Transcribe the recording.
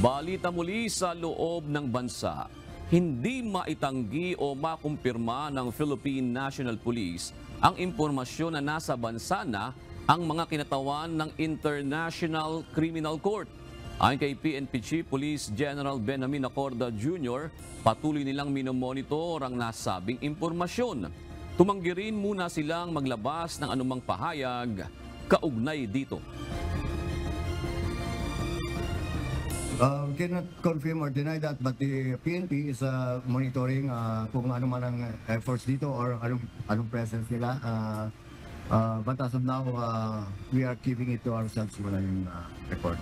Balita muli sa loob ng bansa. Hindi maitanggi o makumpirma ng Philippine National Police ang impormasyon na nasa bansa na ang mga kinatawan ng International Criminal Court. Ayon kay PNP Chief Police General Benjamin Acorda Jr., patuloy nilang minomonitor ang nasabing impormasyon. Tumanggi rin muna silang maglabas ng anumang pahayag kaugnay dito. Uh, we cannot confirm or deny that, but the PNP is uh, monitoring uh, kung ano man ang efforts dito or anong, anong presence nila. Uh, uh, but as of now, uh, we are keeping it to ourselves muna yung uh, record.